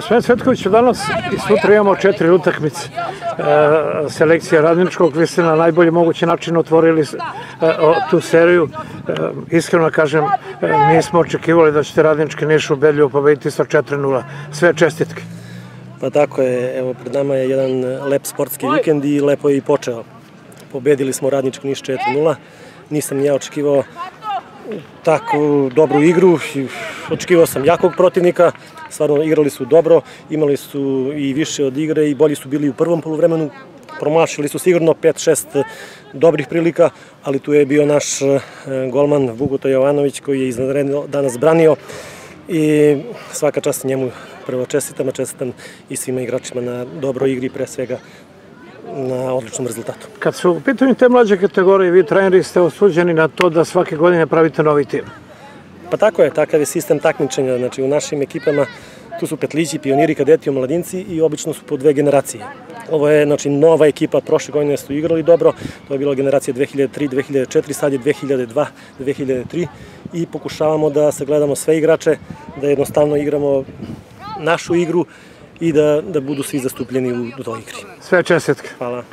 Sven Cvetković, danas i sutra imamo četiri utakmice. E, selekcija radničkog, vi ste na najbolji mogući način otvorili e, tu seriju. E, iskreno kažem, nismo očekivali da ćete radnički Niš u Belju pobediti sa 4-0. Sve čestitke. Pa tako je, evo pred nama je jedan lep sportski vikend i lepo je i počeo. Pobedili smo radnički Niš 4-0. Nisam ja očekivao takvu dobru igru. Očekivao sam jakog protivnika, stvarno igrali su dobro, imali su i više od igre i bolji su bili u prvom polovremenu. Promašili su sigurno 5-6 dobrih prilika, ali tu je bio naš e, golman Vukoto Jovanović koji je izvanredno danas branio i svaka čast njemu prvo čestitam, a čestitam i svima igračima na dobroj igri, pre svega na odličnom rezultatu. Kad su u pitanju te mlađe kategorije, vi treneri ste osuđeni na to da svake godine pravite novi tim. Pa tako je, takav je sistem takmičenja, znači u našim ekipama tu su petlići, pioniri, kadeti, omladinci i obično su po dve generacije. Ovo je znači, nova ekipa, prošle godine su igrali dobro, to je bila generacija 2003-2004, sad je 2002-2003 i pokušavamo da sagledamo sve igrače, da jednostavno igramo našu igru i da, da budu svi zastupljeni u, u toj igri. Sve čestitke. Hvala.